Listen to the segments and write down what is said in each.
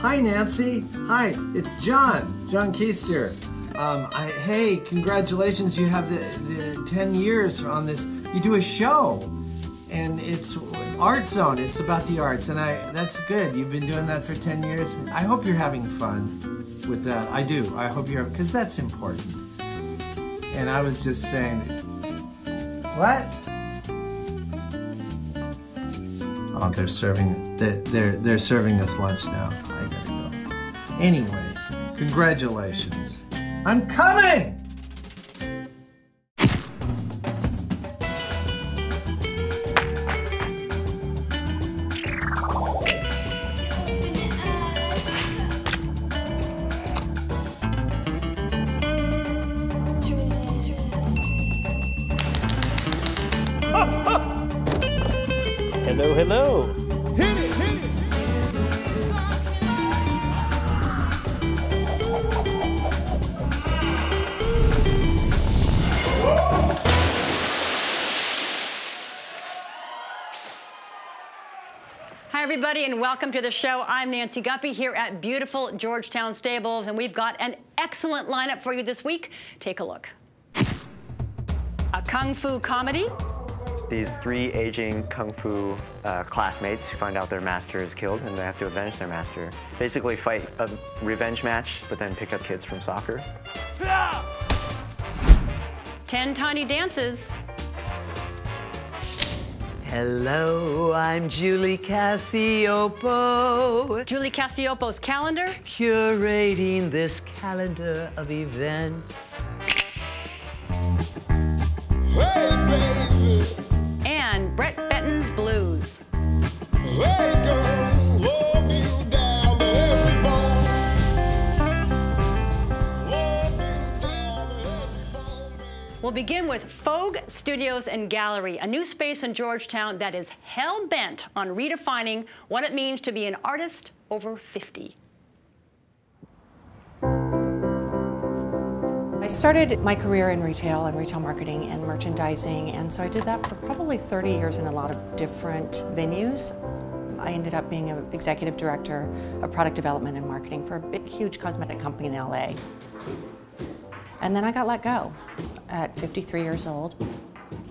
Hi, Nancy. Hi, it's John, John Keister. Um, I, hey, congratulations, you have the, the 10 years on this. You do a show, and it's Art Zone. It's about the arts, and I that's good. You've been doing that for 10 years. I hope you're having fun with that. I do. I hope you're, because that's important. And I was just saying, what? Oh, they're serving, they're, they're, they're serving us lunch now. I gotta go. Anyways, congratulations. I'm coming! Hello, hello. Everybody, and welcome to the show. I'm Nancy Guppy here at beautiful Georgetown Stables, and we've got an excellent lineup for you this week. Take a look. A kung fu comedy, These three aging kung fu uh, classmates who find out their master is killed and they have to avenge their master. Basically, fight a revenge match, but then pick up kids from soccer. 10 tiny dances, Hello, I'm Julie Cascioppo, Julie Cascioppo's calendar, curating this calendar of events. Hey, baby. and Brett Benton's blues. Hey, We'll begin with Fogue Studios and Gallery, a new space in Georgetown that is hell bent on redefining what it means to be an artist over 50. I started my career in retail and retail marketing and merchandising, and so I did that for probably 30 years in a lot of different venues. I ended up being an executive director of product development and marketing for a big, huge cosmetic company in LA. And then I got let go at 53 years old,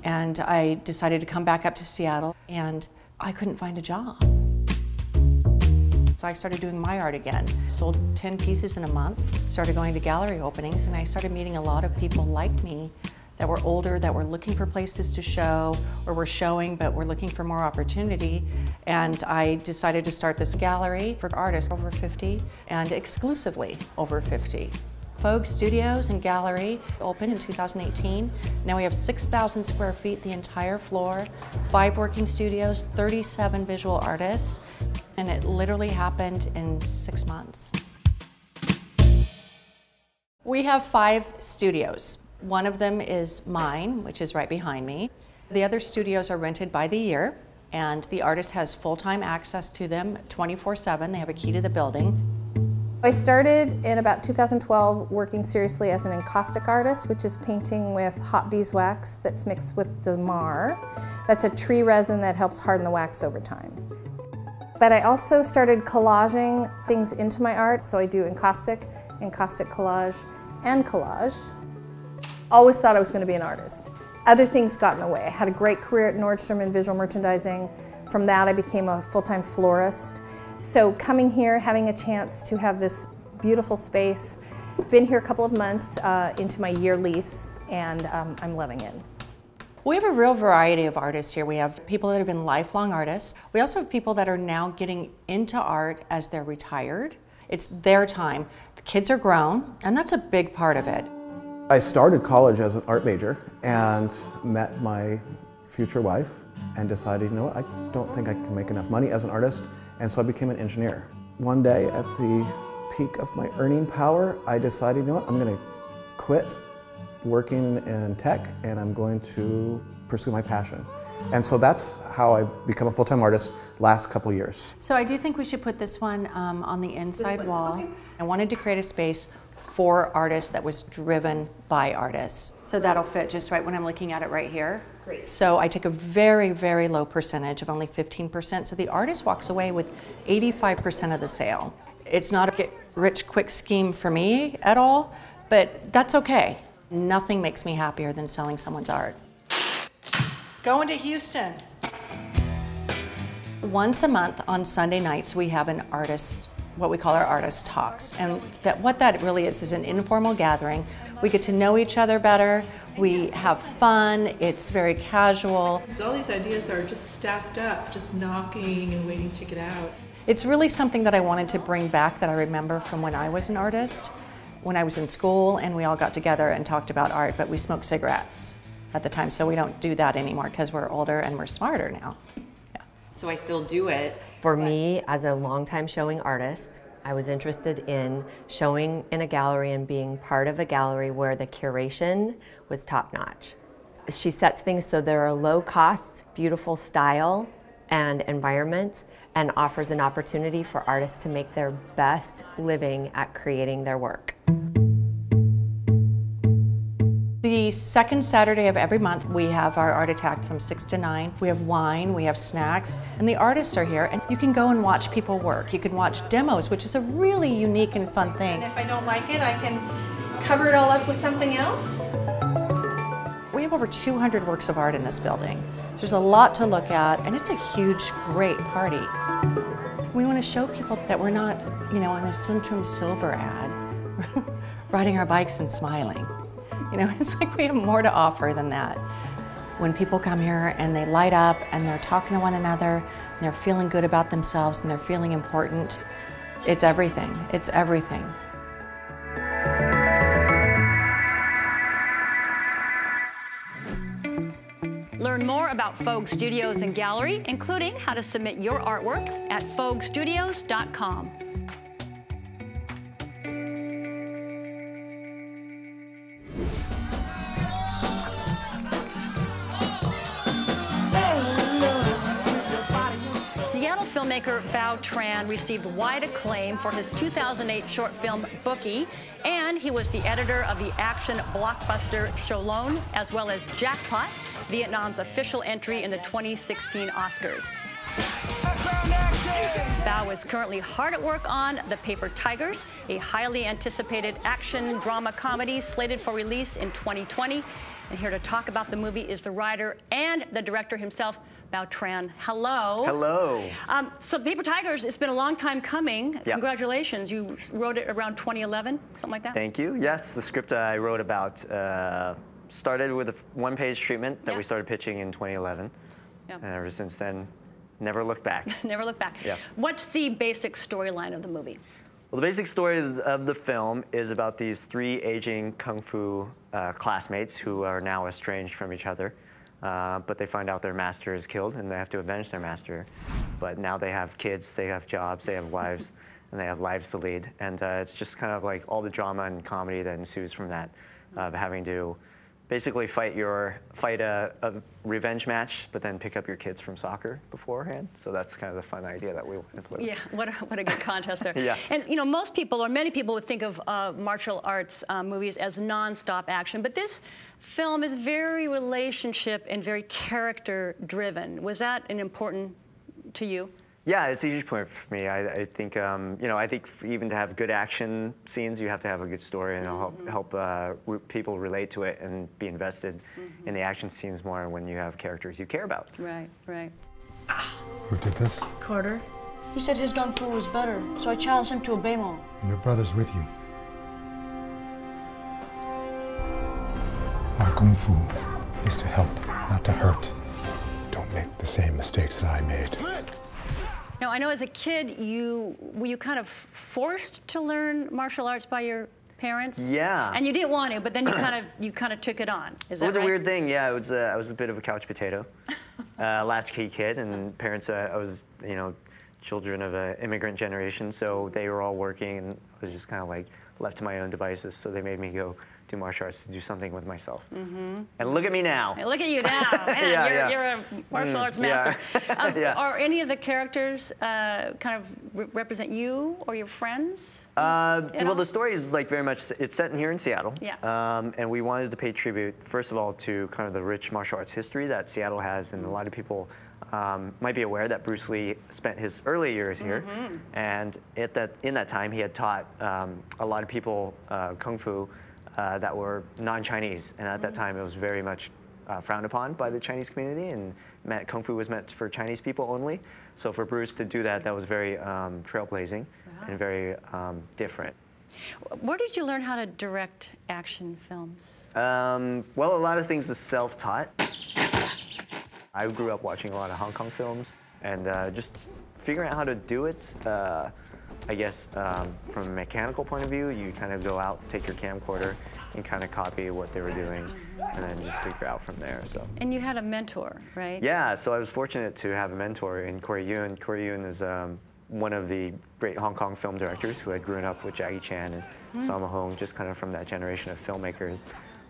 and I decided to come back up to Seattle, and I couldn't find a job. So I started doing my art again. Sold 10 pieces in a month, started going to gallery openings, and I started meeting a lot of people like me that were older, that were looking for places to show, or were showing but were looking for more opportunity. And I decided to start this gallery for artists over 50 and exclusively over 50. Fogue Studios and Gallery opened in 2018. Now we have 6,000 square feet, the entire floor, five working studios, 37 visual artists, and it literally happened in six months. We have five studios. One of them is mine, which is right behind me. The other studios are rented by the year, and the artist has full-time access to them 24-7. They have a key to the building. I started in about 2012 working seriously as an encaustic artist, which is painting with hot beeswax that's mixed with Damar. That's a tree resin that helps harden the wax over time. But I also started collaging things into my art, so I do encaustic, encaustic collage, and collage. Always thought I was going to be an artist. Other things got in the way. I had a great career at Nordstrom in visual merchandising. From that, I became a full-time florist. So coming here, having a chance to have this beautiful space, been here a couple of months uh, into my year lease, and um, I'm loving it. We have a real variety of artists here. We have people that have been lifelong artists. We also have people that are now getting into art as they're retired. It's their time. The kids are grown, and that's a big part of it. I started college as an art major and met my future wife and decided, you know what, I don't think I can make enough money as an artist, and so I became an engineer. One day at the peak of my earning power, I decided, you know what, I'm gonna quit working in tech and I'm going to pursue my passion. And so that's how I become a full-time artist last couple years. So I do think we should put this one um, on the inside wall. I wanted to create a space for artists that was driven by artists. So that'll fit just right when I'm looking at it right here. Great. So I take a very, very low percentage of only 15%. So the artist walks away with 85% of the sale. It's not a get rich quick scheme for me at all, but that's okay. Nothing makes me happier than selling someone's art. Going to Houston. Once a month on Sunday nights, we have an artist, what we call our artist talks. And that, what that really is is an informal gathering. We get to know each other better. We have fun. It's very casual. So all these ideas are just stacked up, just knocking and waiting to get out. It's really something that I wanted to bring back that I remember from when I was an artist, when I was in school and we all got together and talked about art, but we smoked cigarettes at the time, so we don't do that anymore because we're older and we're smarter now. Yeah. So I still do it. For me, as a longtime showing artist, I was interested in showing in a gallery and being part of a gallery where the curation was top notch. She sets things so there are low costs, beautiful style and environment and offers an opportunity for artists to make their best living at creating their work. The second Saturday of every month, we have our art attack from 6 to 9. We have wine, we have snacks, and the artists are here, and you can go and watch people work. You can watch demos, which is a really unique and fun thing. And if I don't like it, I can cover it all up with something else. We have over 200 works of art in this building. There's a lot to look at, and it's a huge, great party. We want to show people that we're not, you know, on a Centrum Silver ad, riding our bikes and smiling. You know, it's like we have more to offer than that. When people come here and they light up and they're talking to one another and they're feeling good about themselves and they're feeling important, it's everything. It's everything. Learn more about Fogue Studios and Gallery, including how to submit your artwork at foguestudios.com. filmmaker Bao Tran received wide acclaim for his 2008 short film Bookie, and he was the editor of the action blockbuster Shalom, as well as Jackpot, Vietnam's official entry in the 2016 Oscars. Bao is currently hard at work on The Paper Tigers, a highly anticipated action drama comedy slated for release in 2020. And here to talk about the movie is the writer and the director himself, Bao Tran. Hello. Hello. Um, so, Paper Tigers, it's been a long time coming. Congratulations. You wrote it around 2011, something like that? Thank you. Yes, the script I wrote about uh, started with a one-page treatment that we started pitching in 2011. Yeah. And ever since then, never looked back. Never look back. Yeah. What's the basic storyline of the movie? Well, the basic story of of the film is about these three aging kung fu uh, classmates who are now estranged from each other. Uh, but they find out their master is killed and they have to avenge their master. But now they have kids, they have jobs, they have wives, and they have lives to lead. And uh, it's just kind of like all the drama and comedy that ensues from that, of having to basically fight your fight a, a revenge match, but then pick up your kids from soccer beforehand. So that's kind of the fun idea that we wanted to live. Yeah, what a, what a good contest there. Yeah. And you know, most people, or many people, would think of uh, martial arts uh, movies as non-stop action, but this film is very relationship and very character-driven. Was that an important to you? Yeah, it's a huge point for me. I, I think, um, you know, I think even to have good action scenes, you have to have a good story and it'll help, help uh, re- people relate to it and be invested in the action scenes more when you have characters you care about. Right, right. Who did this? Carter. He said his gun fu was better, so I challenged him to a Bamo. Your brother's with you. Our kung fu is to help, not to hurt. Don't make the same mistakes that I made. Now, I know as a kid, you were you kind of forced to learn martial arts by your parents? Yeah. And you didn't want to, but then you kind of you kind of took it on. Is that it was right? a weird thing. Yeah, it was. Uh, I was a bit of a couch potato, uh, latchkey kid, and parents. Uh, I was, you know, children of an immigrant generation, so they were all working, and I was just kind of like left to my own devices. So they made me go do martial arts to do something with myself. Mm-hmm. And look at me now. Hey, Look at you now. Man, Yeah, you're, yeah. you're a martial Mm, arts yeah. master. Um, Yeah. Are any of the characters uh, kind of re- represent you or your friends? Uh, You know? well, the story is like very much. It's set in here in Seattle. Yeah. Um, and we wanted to pay tribute, first of all, to kind of the rich martial arts history that Seattle has, and a lot of people um, might be aware that Bruce Lee spent his early years here, Mhm. and at that in that time he had taught um, a lot of people uh, kung fu uh, that were non-Chinese, and at that time it was very much uh, frowned upon by the Chinese community, and meant, kung fu was meant for Chinese people only. So for Bruce to do that, that was very um, trailblazing and very um, different. Where did you learn how to direct action films? Um, well, a lot of things is self-taught. I grew up watching a lot of Hong Kong films and uh, just figuring out how to do it. Uh, I guess um, from a mechanical point of view, you kind of go out, take your camcorder, and kind of copy what they were doing, and then just figure out from there. So. And you had a mentor, right? Yeah, so I was fortunate to have a mentor in Corey Yuen. Corey Yuen is um, one of the great Hong Kong film directors who had grown up with Jackie Chan and Hmm. Sammo Hung, just kind of from that generation of filmmakers.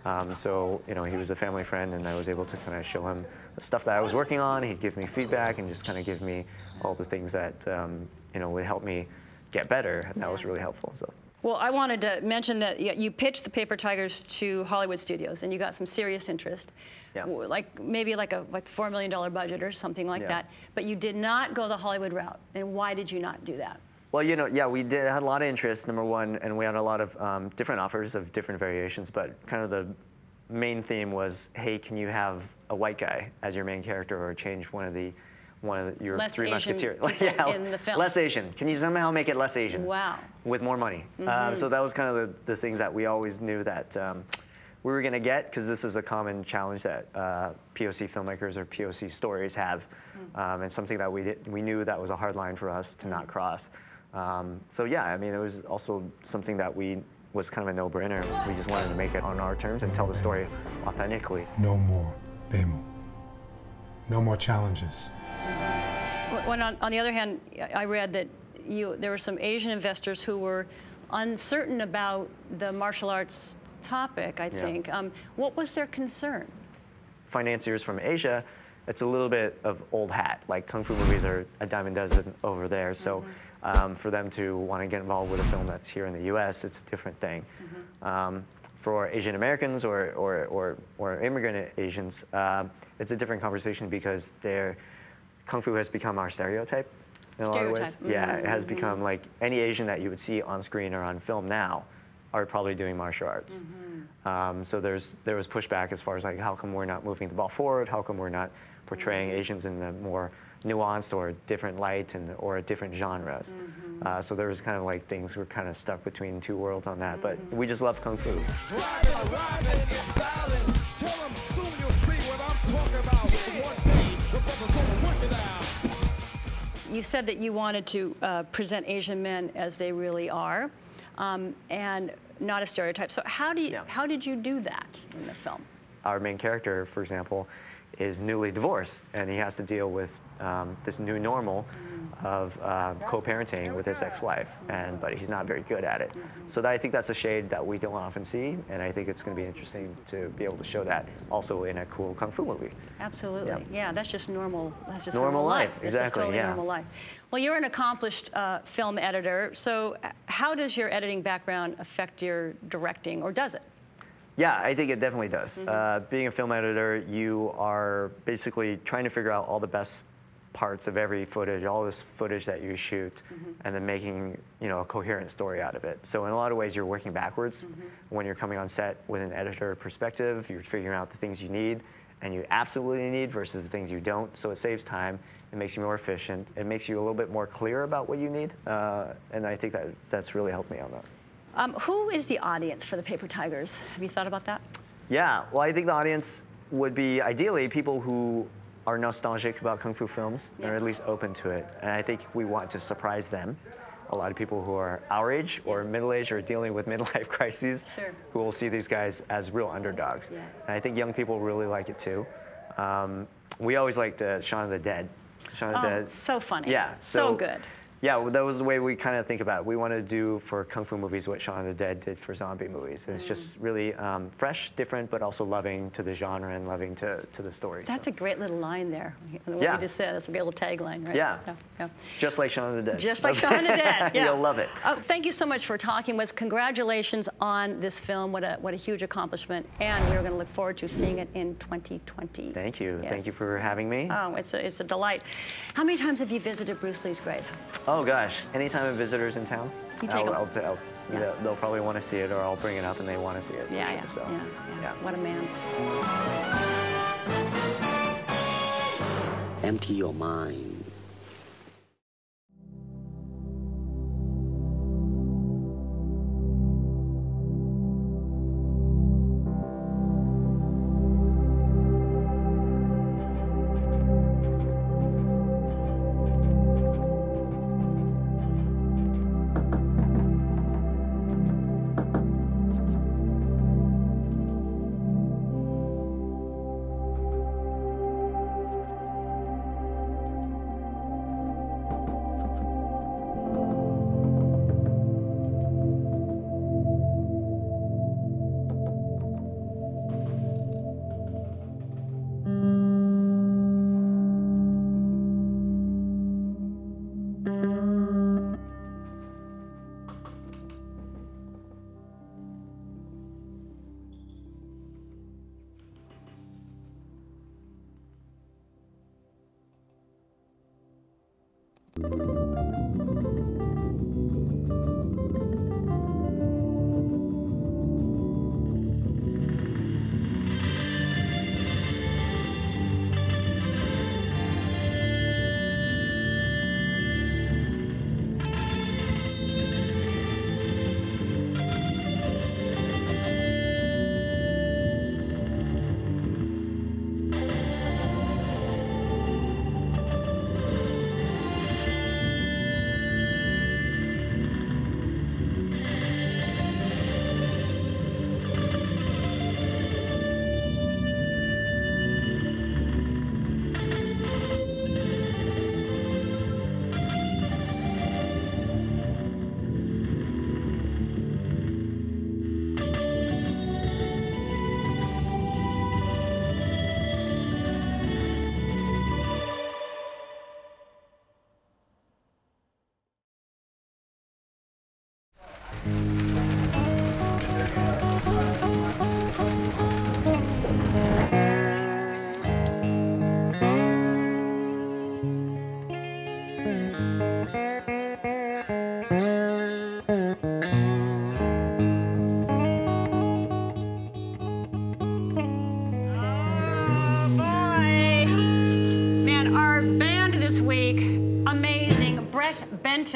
Um, so, you know, he was a family friend and I was able to kind of show him the stuff that I was working on. He'd give me feedback and just kind of give me all the things that, um, you know, would help me get better. And that was really helpful, so. Well, I wanted to mention that you pitched the Paper Tigers to Hollywood studios, and you got some serious interest. Yeah. Like maybe like a like four million dollar budget or something like Yeah. that. But you did not go the Hollywood route. And why did you not do that? Well, you know, yeah, we did had a lot of interest, number one, and we had a lot of um, different offers of different variations, but kind of the main theme was, hey, can you have a white guy as your main character or change one of the one of the, your Less three Asian musketeers? people yeah, in the film. less Asian. Can you somehow make it less Asian? Wow. With more money. Um, Mhm. so that was kind of the, the things that we always knew that um, we were going to get, because this is a common challenge that uh, POC filmmakers or POC stories have, Mm. um, and something that we did, we knew that was a hard line for us to not cross. Um, so yeah, I mean, it was also something that we was kind of a no-brainer. We just wanted to make it on our terms and tell the story authentically. No more Bemo. No more challenges. When on, on the other hand, I read that you there were some Asian investors who were uncertain about the martial arts topic. I Yeah. think. Um, what was their concern? financiers from Asia, it's a little bit of old hat. Like kung fu movies are a dime a dozen over there. So um, for them to want to get involved with a film that's here in the U.S., it's a different thing. Um, for Asian Americans or, or, or, or immigrant Asians, um, it's a different conversation because their kung fu has become our stereotype in a lot of ways. Stereotype. Yeah, it has Mhm. become like any Asian that you would see on screen or on film now are probably doing martial arts. Um, so there's there was pushback as far as like how come we're not moving the ball forward? How come we're not portraying Asians in the more nuanced or different light and or different genres? Uh, so there was kind of like things were kind of stuck between two worlds on that. But we just love kung fu. You said that you wanted to uh, present Asian men as they really are, um, and not a stereotype. So how do you how did you do that in the film? Our main character, for example, is newly divorced, and he has to deal with um, this new normal of uh, co-parenting with his ex-wife, and but he's not very good at it. So that, I think that's a shade that we don't often see, and I think it's going to be interesting to be able to show that also in a cool kung fu movie. Absolutely. Yeah. Yeah, that's just normal. That's just Normal life, It's just exactly, totally yeah. normal life. Well, you're an accomplished uh, film editor. So, uh, how does your editing background affect your directing, or does it? Yeah, I think it definitely does. Uh, being a film editor, you are basically trying to figure out all the best parts of every footage, all this footage that you shoot, and then making you know a coherent story out of it. So in a lot of ways, you're working backwards. When you're coming on set with an editor perspective, you're figuring out the things you need and you absolutely need versus the things you don't. So it saves time. It makes you more efficient. It makes you a little bit more clear about what you need, uh, and I think that that's really helped me on that. Um, who is the audience for the Paper Tigers? Have you thought about that? Yeah, well, I think the audience would be ideally people who are nostalgic about kung fu films, or at least open to it. And I think we want to surprise them. A lot of people who are our age or middle age or dealing with midlife crises Sure. who will see these guys as real underdogs. Yeah. And I think young people really like it too. Um, we always liked uh, Shaun of the Dead. Shaun of the Oh, Dead. so funny. Yeah. So good. Yeah, well, that was the way we kind of think about it. We want to do for kung fu movies what Shaun of the Dead did for zombie movies. And It's just really um, fresh, different, but also loving to the genre and loving to, to the story. That's a great little line there. What Yeah. you just said. That's a great little tagline, right? Yeah. yeah. Just like Shaun of the Dead. Just like Shaun of the Dead. Yeah. You'll love it. Oh, thank you so much for talking with us. Congratulations on this film. What a what a huge accomplishment. And we're going to look forward to seeing it in 2020. Thank you. Yes. Thank you for having me. Oh, it's a, it's a delight. How many times have you visited Bruce Lee's grave? Oh gosh, anytime a visitor's in town, You take I'll, 'em. I'll, I'll, Yeah. they'll- they'll probably want to see it or I'll bring it up and they want to see it. Yeah, sure, yeah, so, yeah, yeah. What a man. Empty your mind.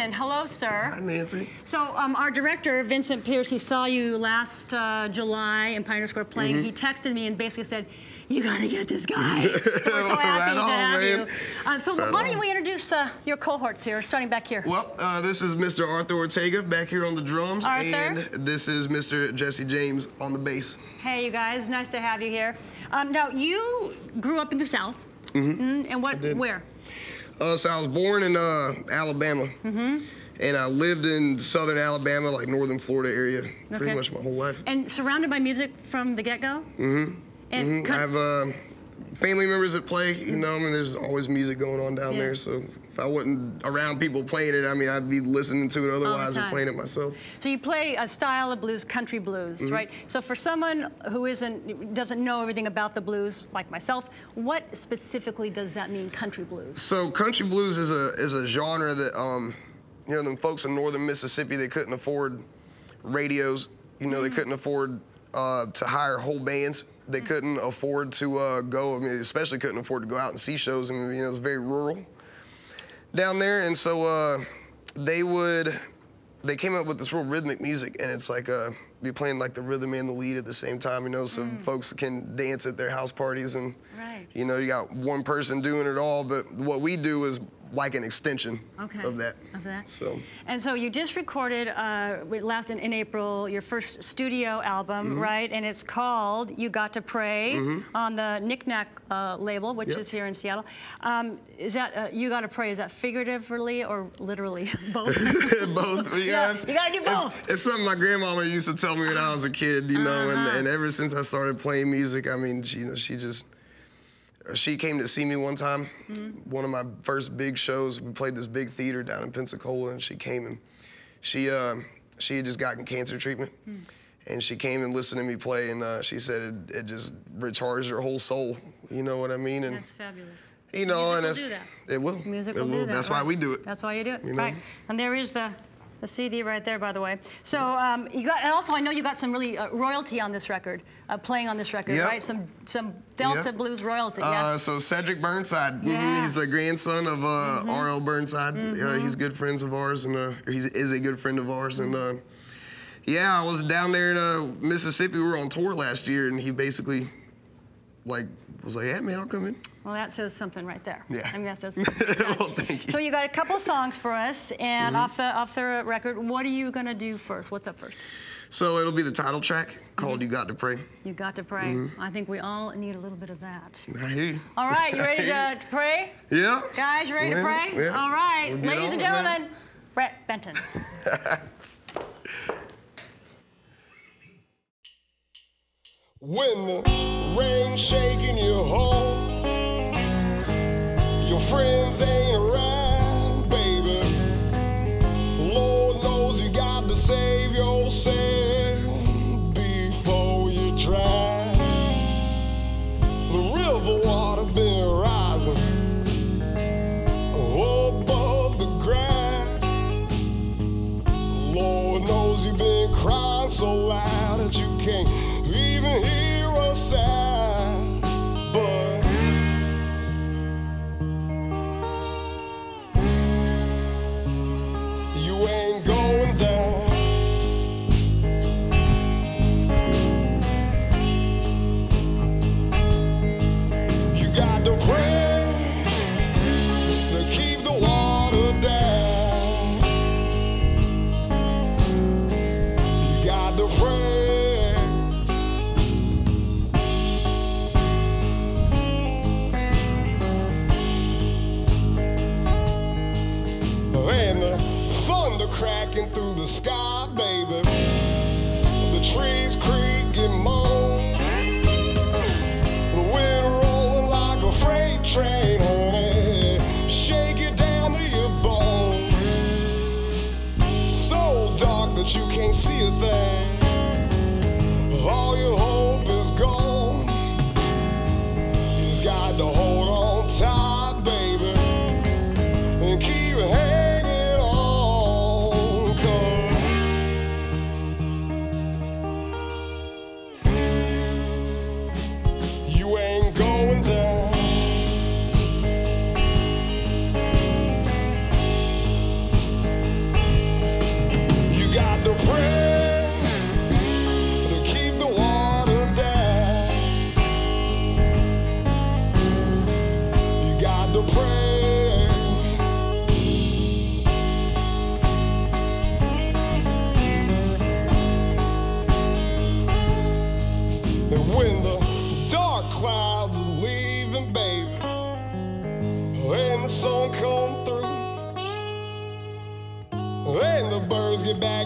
Benton. Hello, sir. Hi, Nancy. So, um, our director, Vincent Pierce, he saw you last uh, July in Pioneer Square playing. Mhm. He texted me and basically said, you gotta get this guy. so we're so happy Right to on, have man. you. Um, so Right why don't we introduce uh, your cohorts here, starting back here. Well, uh, this is Mr. Arthur Ortega back here on the drums, Arthur. and this is Mr. Jesse James on the bass. Hey, you guys, nice to have you here. Um, now, you grew up in the South. Mhm. Mm, and what, where? Uh, so I was born in uh, Alabama, Mm-hmm. and I lived in southern Alabama, like northern Florida area, Okay. pretty much my whole life. And surrounded by music from the get-go? Mm-hmm. And hmm I have uh, family members that play. You know, I mean, there's always music going on down Yeah. there. So if I wasn't around people playing it, I mean, I'd be listening to it otherwise or playing it myself. So you play a style of blues, country blues, Mhm. right? So for someone who isn't doesn't know everything about the blues, like myself, what specifically does that mean, country blues? So country blues is a is a genre that um, you know, them folks in northern Mississippi they couldn't afford radios. You know, they couldn't afford uh, to hire whole bands. They couldn't afford to uh, go. I mean, especially couldn't afford to go out and see shows. I mean, you know, it's very rural down there, and so uh, they would they came up with this real rhythmic music, and it's like uh, you're playing like the rhythm and the lead at the same time. You know, so folks can dance at their house parties and. Right. You know, you got one person doing it all, but what we do is like an extension Okay. of that. Of that. So. And so you just recorded uh, last in, in April your first studio album, Mhm. right? And it's called "You Got to Pray" Mhm. on the Knickknack uh, label, which Yep. is here in Seattle. Um, is that uh, "You Got to Pray"? Is that figuratively or literally? Both. both. Yeah, Yeah, it's- you gotta do both. It's, something my grandmama used to tell me when I was a kid, you know, Uh-huh. and, and ever since I started playing music, I mean, she, you know, she just, she came to see me one time, Mm-hmm. one of my first big shows. We played this big theater down in Pensacola, and she came and she, uh, she had just gotten cancer treatment. Hmm. And she came and listened to me play, and uh, she said it, it just recharged her whole soul. You know what I mean? And That's fabulous. you know, and will do that. it will. Music It will do that. That's why we do it. That's why you do it. You know? Right. And there is the, the CD right there, by the way. So um, you got, and also I know you got some really uh, royalty on this record, uh, playing on this record, Yep. right? Some some Delta Yep. blues royalty. Uh, yeah. so Cedric Burnside, mhm, he's the grandson of uh, R.L. Burnside. Uh, Mhm. he's good friends of ours, and uh, he is a good friend of ours. And uh, yeah, I was down there in uh, Mississippi. We were on tour last year, and he basically like was like, "Yeah, man, I'll come in." Well, that says something right there. Yeah. I mean, that says. well, thank you. so you got a couple songs for us, and Mhm. off the off the record, what are you gonna do first? What's up first? So it'll be the title track called "You Got to Pray." You got to pray. Mhm. I think we all need a little bit of that. I hear you. All right, you ready to, to pray? Yeah. Guys, you ready to pray? yeah. All right, We'll ladies and gentlemen, Brett Benton. When the rain's shaking you home, your friends ain't around, baby. Lord knows you got to save yourself before you drown. The river water been rising above the ground. Lord knows you've been crying so loud that you can't hear a sound. See a thing. All your hope is gone. You just got to hold on tight,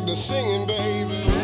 to singing, baby,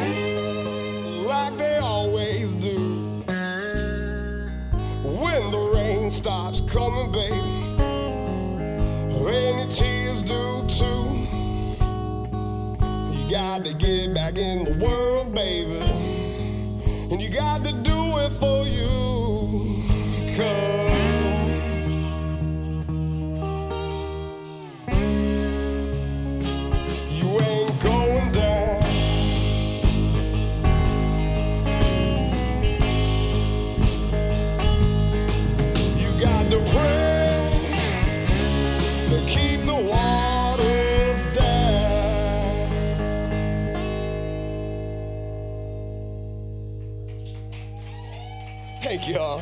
Thank y'all.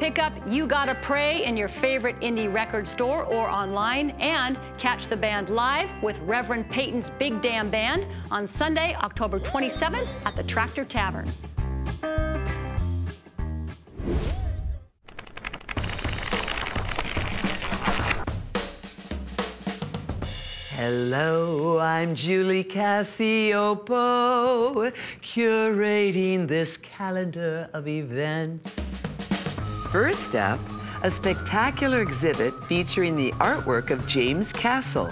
Pick up You Gotta Pray in your favorite indie record store or online, and catch the band live with Reverend Peyton's Big Damn Band on Sunday, October 27th at the Tractor Tavern. Hello, I'm Julie Cascioppo, curating this calendar of events. First up, a spectacular exhibit featuring the artwork of James Castle.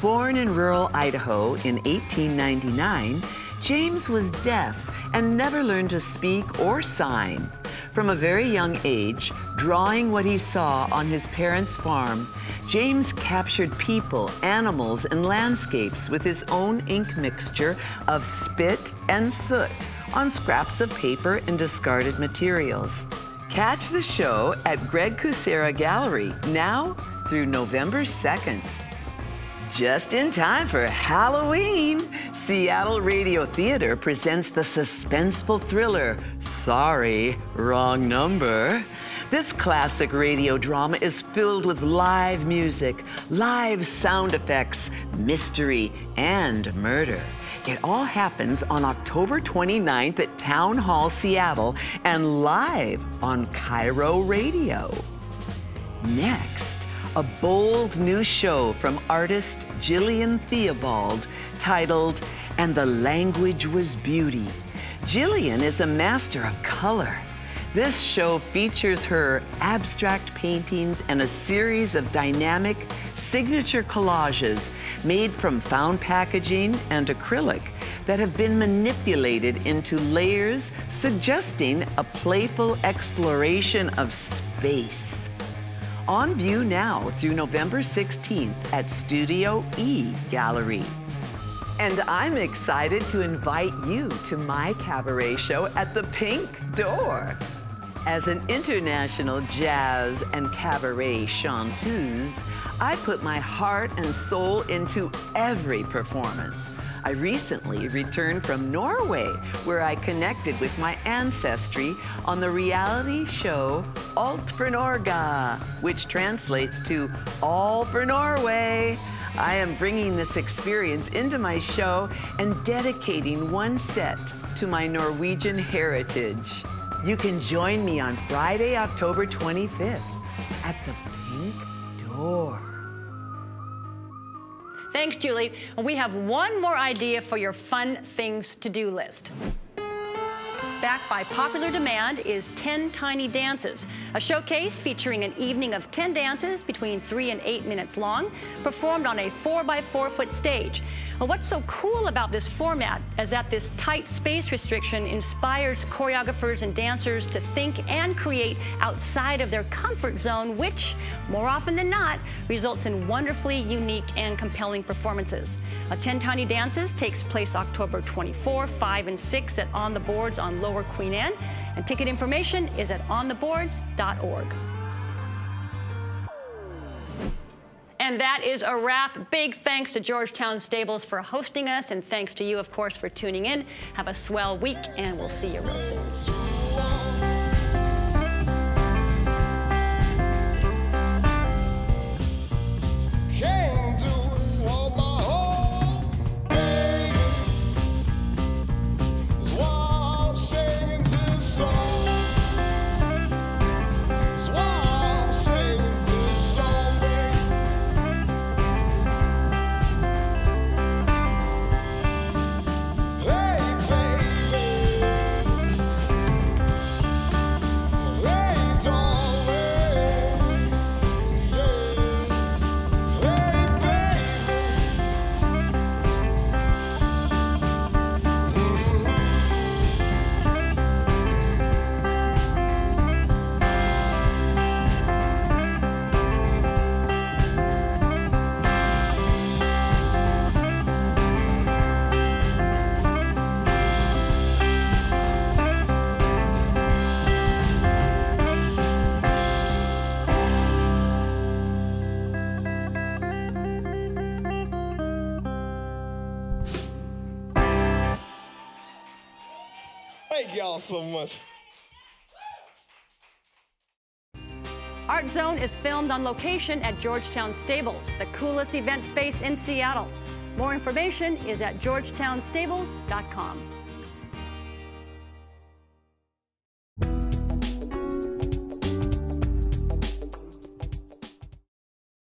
Born in rural Idaho in 1899, James was deaf and never learned to speak or sign. From a very young age, drawing what he saw on his parents' farm, James captured people, animals, and landscapes with his own ink mixture of spit and soot on scraps of paper and discarded materials. Catch the show at Greg Kucera Gallery now through November 2nd. Just in time for Halloween, Seattle Radio Theater presents the suspenseful thriller, Sorry, Wrong Number. This classic radio drama is filled with live music, live sound effects, mystery, and murder. It all happens on October 29th at Town Hall Seattle and live on KIRO Radio. Next, a bold new show from artist Jillian Theobald titled And the Language Was Beauty. Jillian is a master of color. This show features her abstract paintings and a series of dynamic signature collages made from found packaging and acrylic that have been manipulated into layers suggesting a playful exploration of space. On view now through November 16th at Studio E Gallery. And I'm excited to invite you to my cabaret show at the Pink Door. As an international jazz and cabaret chanteuse, I put my heart and soul into every performance. I recently returned from Norway, where I connected with my ancestry on the reality show Alt for Norge, which translates to All for Norway. I am bringing this experience into my show and dedicating one set to my Norwegian heritage. You can join me on Friday, October 25th at the Pink Door. Thanks, Julie. And We have one more idea for your fun things to do list. Backed by popular demand is 10 Tiny Dances, a showcase featuring an evening of 10 dances between three and eight minutes long, performed on a four by four foot stage. Well, what's so cool about this format is that this tight space restriction inspires choreographers and dancers to think and create outside of their comfort zone, which, more often than not, results in wonderfully unique and compelling performances. A 10 Tiny Dances takes place October 24, 5, and 6 at On the Boards on Lower Queen Anne, and ticket information is at ontheboards.org. And that is a wrap. Big thanks to Georgetown Stables for hosting us, and thanks to you, of course, for tuning in. Have a swell week, and we'll see you real soon. So much. Art Zone is filmed on location at Georgetown Stables, the coolest event space in Seattle. More information is at georgetownstables.com.